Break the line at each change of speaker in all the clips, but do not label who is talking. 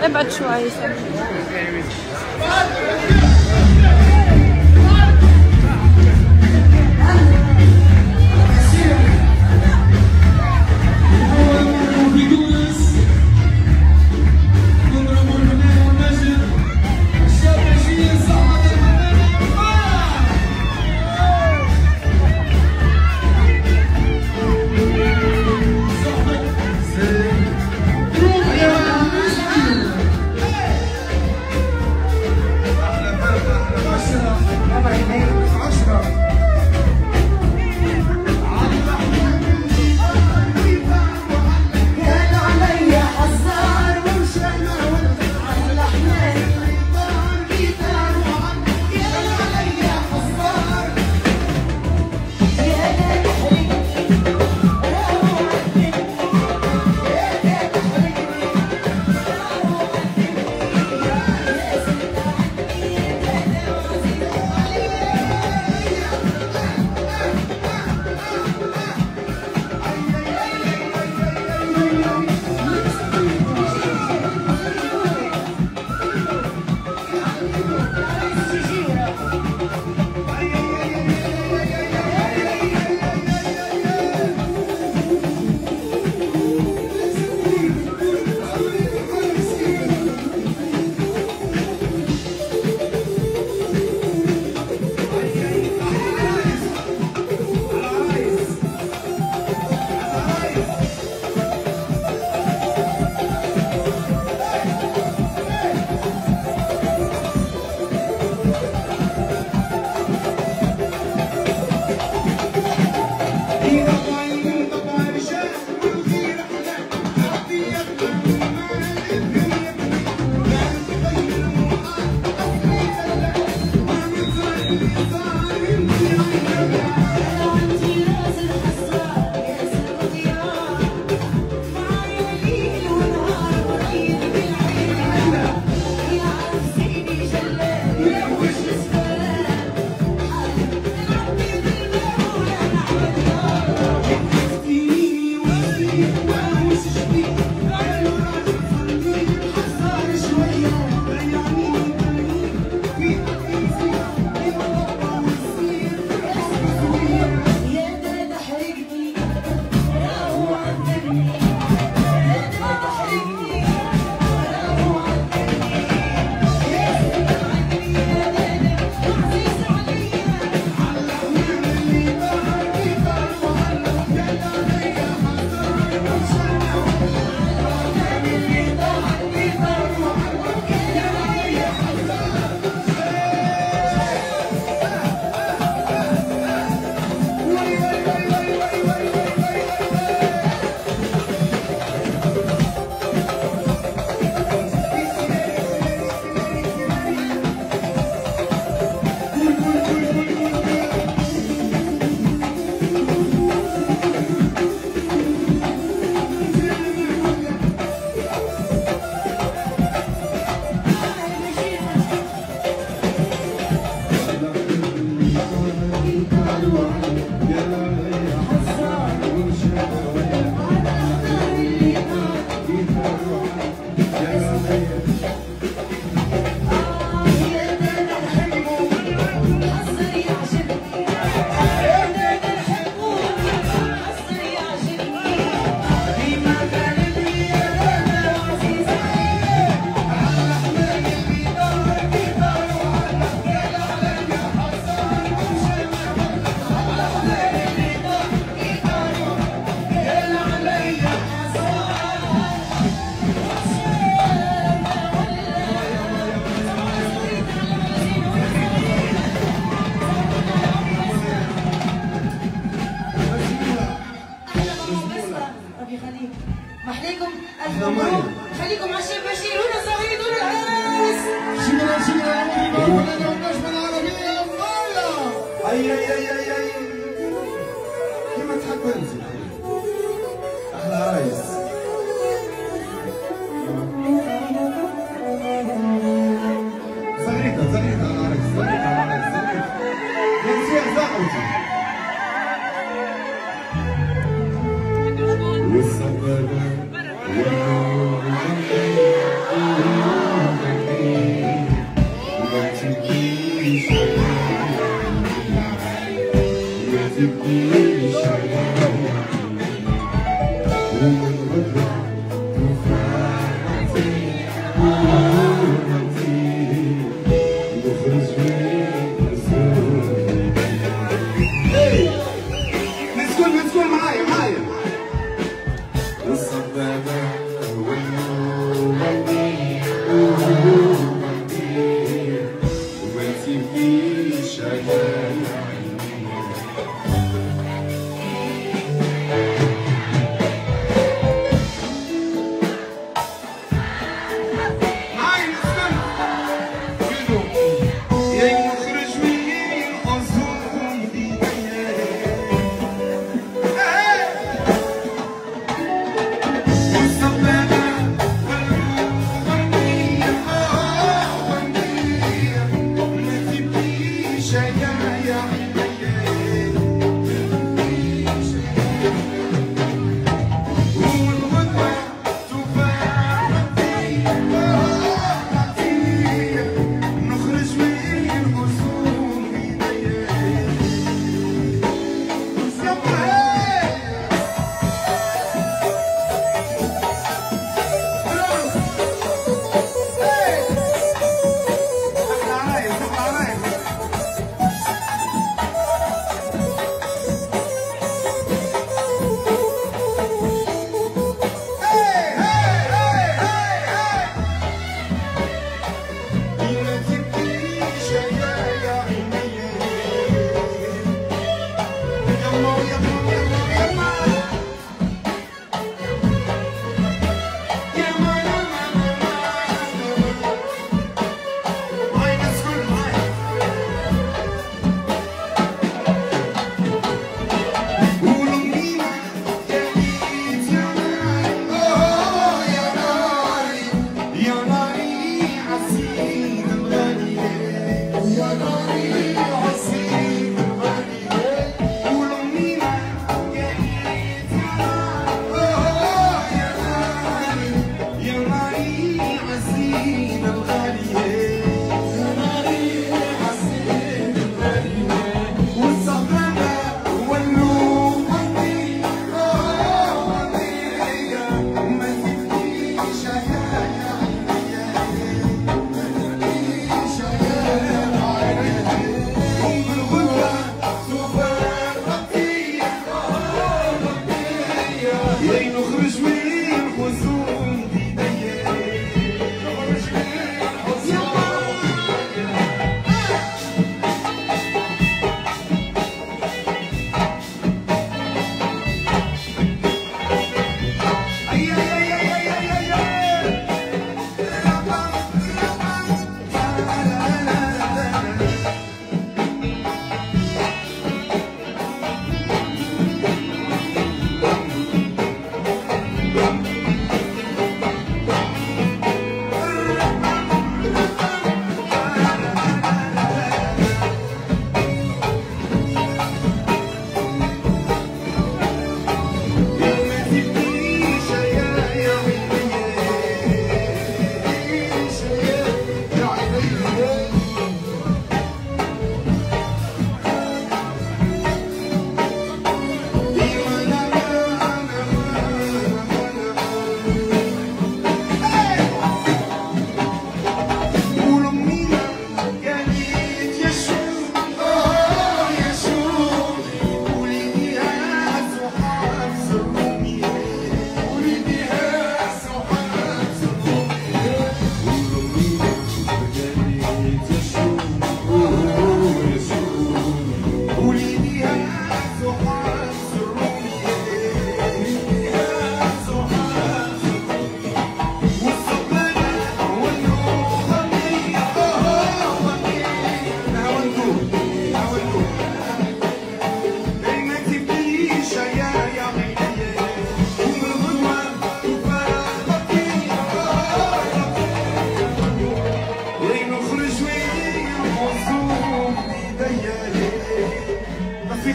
Never twice.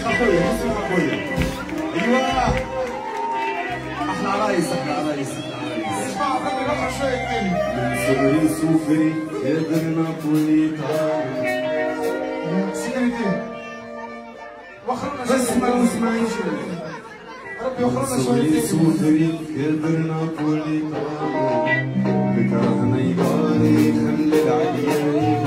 اسمع خويا اسمع خويا ايوا إحنا عرايس إحنا عرايس إحنا عرايس اسمع شوية بس ما نسمعيش
ربي
وخرنا
شوية
سوفري قادر نابوليتان بكره يباري خلي العيال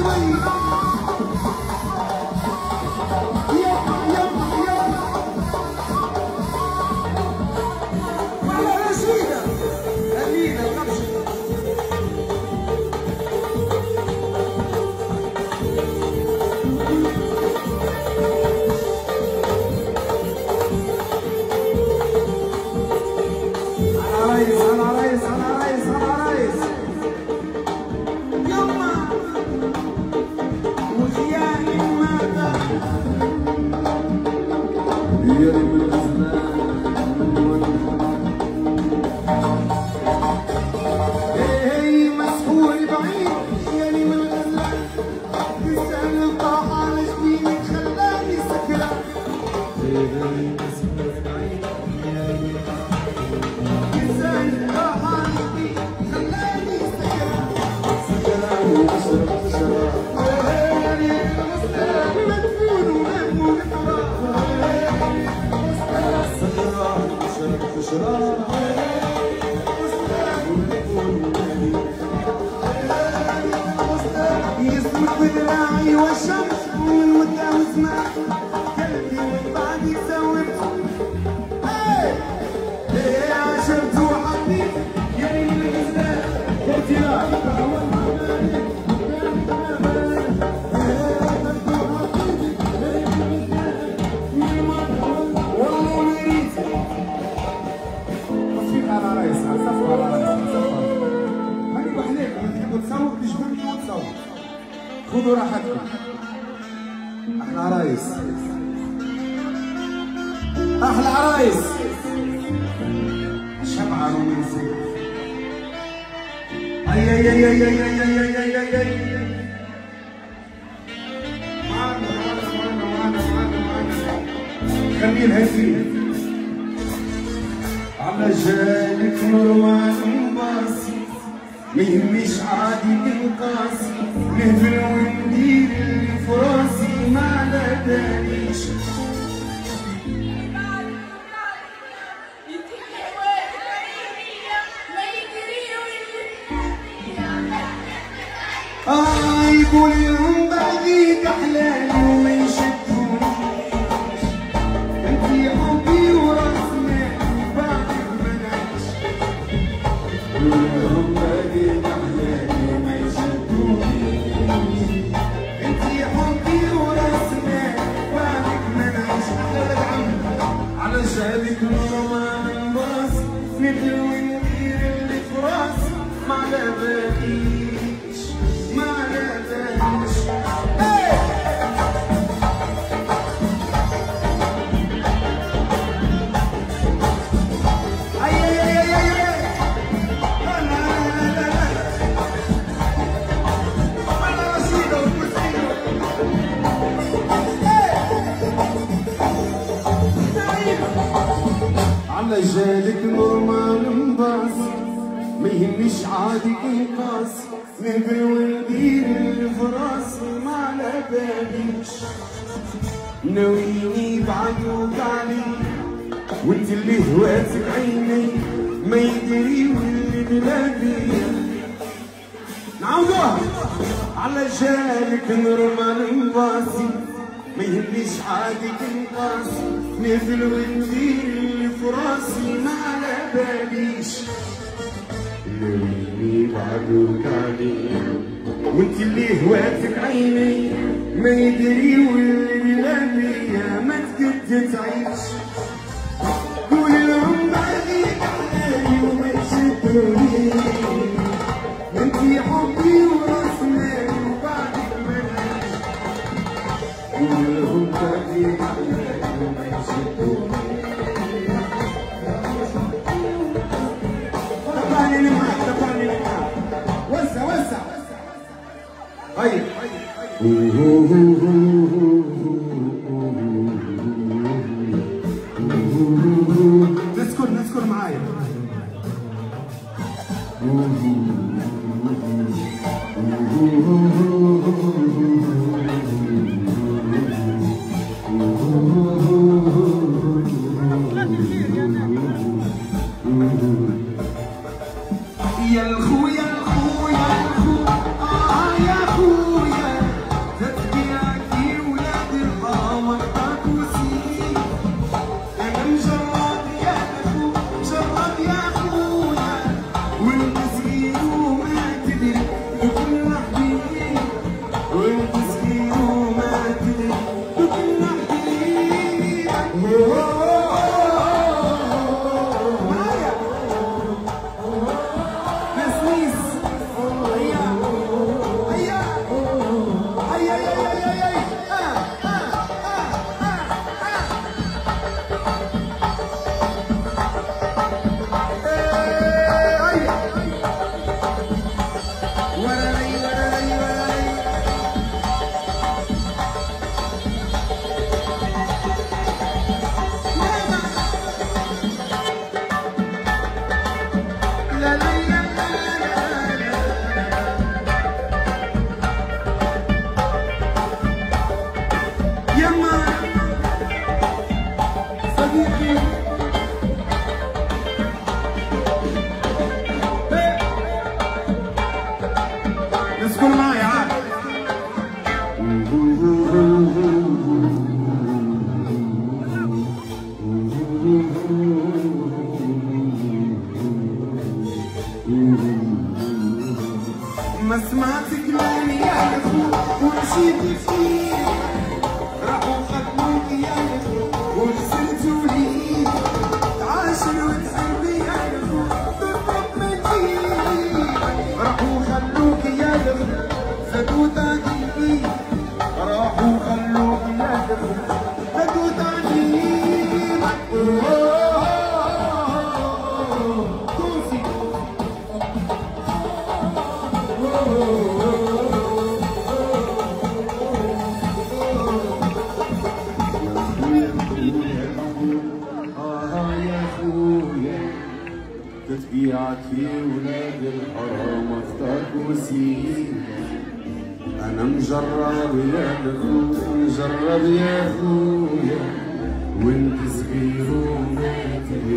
Freeway. وشمس وتمزمع آه يقول يوم بعديك أحلالي وما يشدوني أنت حبي وراس مالي وبعدك نعيش، يقول يوم بعديك أحلالي وما يشدوني أنت حبي وراس مالي وبعدك منعش أحلى لك عمي على شهادك نورة من راسي ندلو ندير اللي في راسي ما على بالي على جالك نورمال مباصي ما يهمش عادي انقاص نهبل وندير راسي ما على باليش. ناويني بعد وقعني وانت اللي هواتك عيني ما يدري واللي بلادي نعاودوها على جالك نورمال مباصي ما يهمنيش عادي تنقاص نزل وندير في راسي ما على باليش. ناويني بعد وقعني وانت اللي هواتك عيني ما يدري واللي بلادي ما تقد تعيش. قول لهم بعديك علي وما يشدوني انتي حبي نسكن نسكن معايا يا الخوي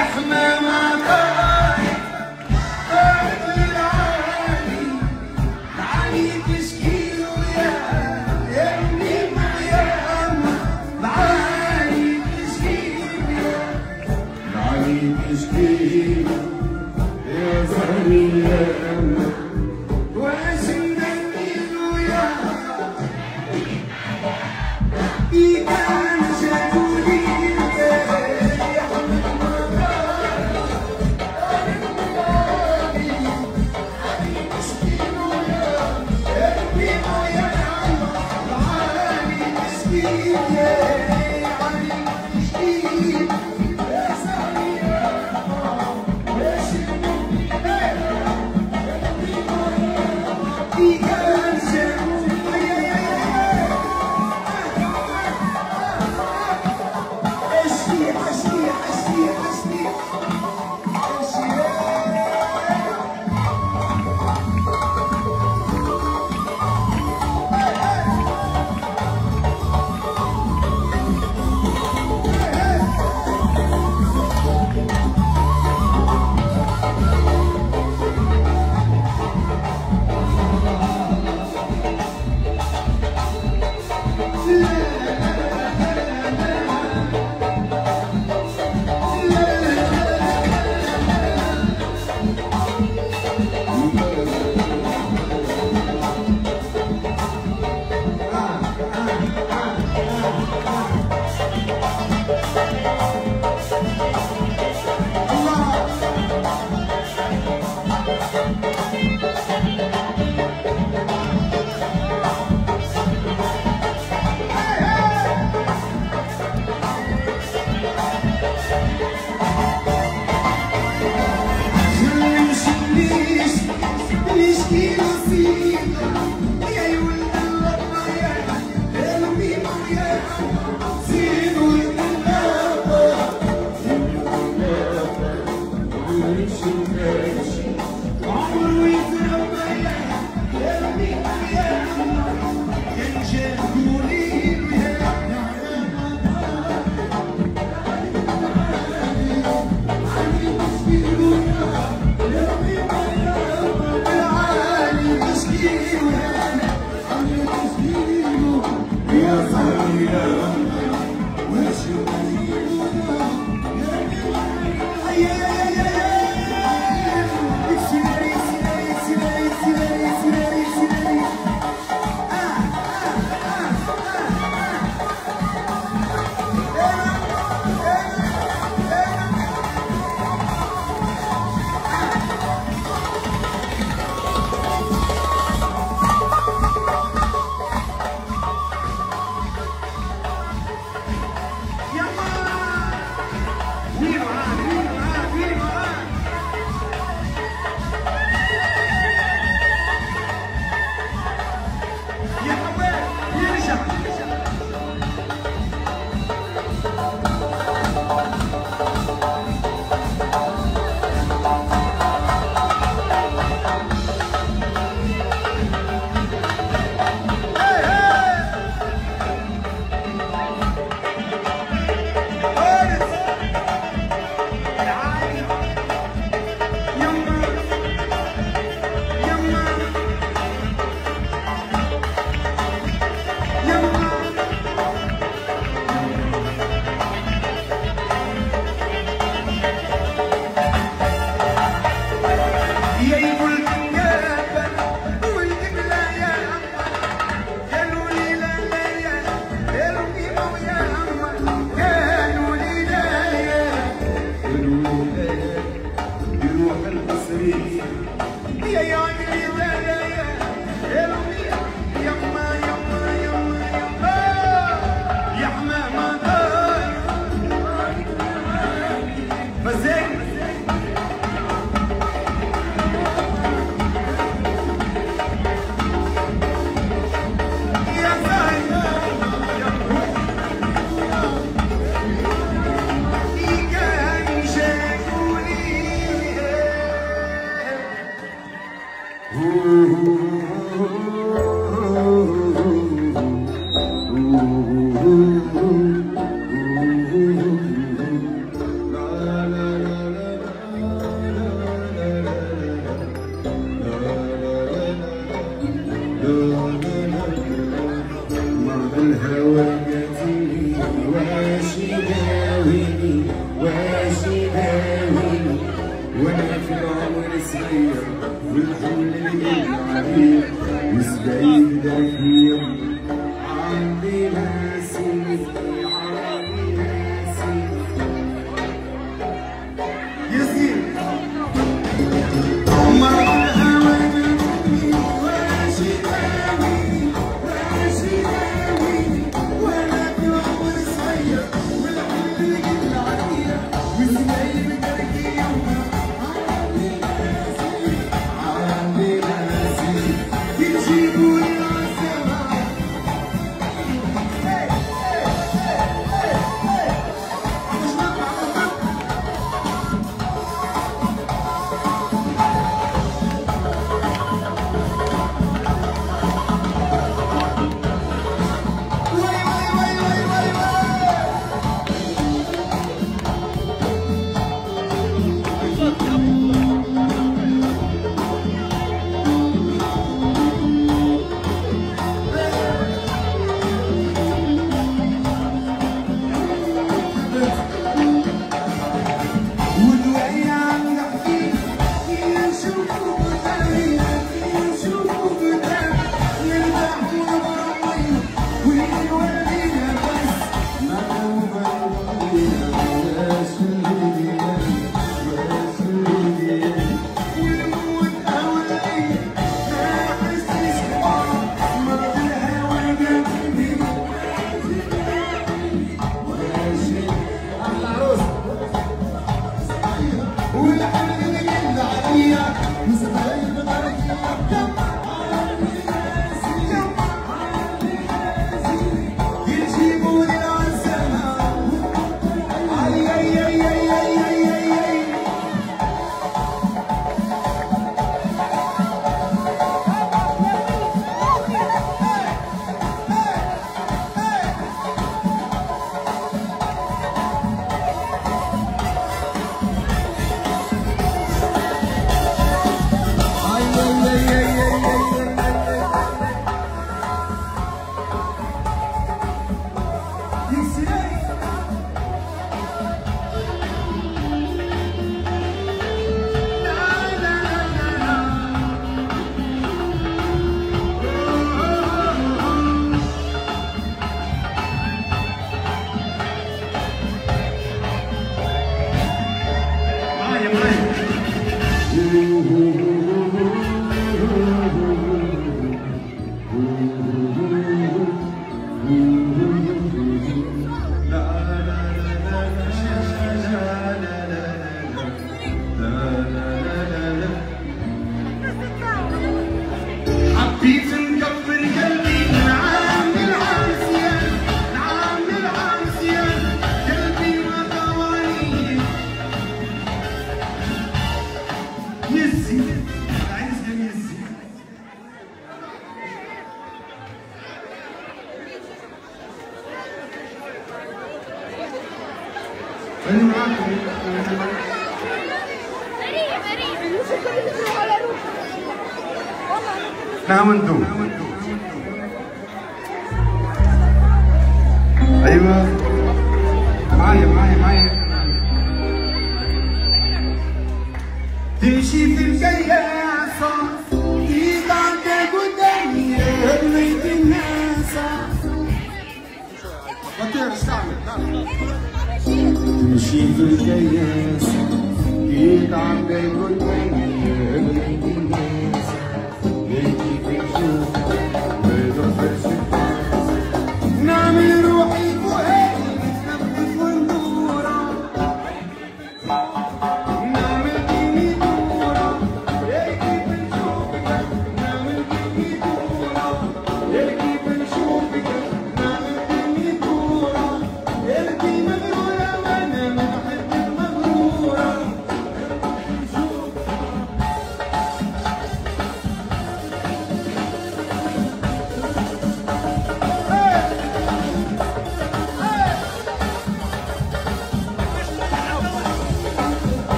يحمى ما طايح طايح العالي العالي تسكير يا يا امي يا العالي تسكير يا زهرية. يزي عايز يزي أنا معاكم نعم انتم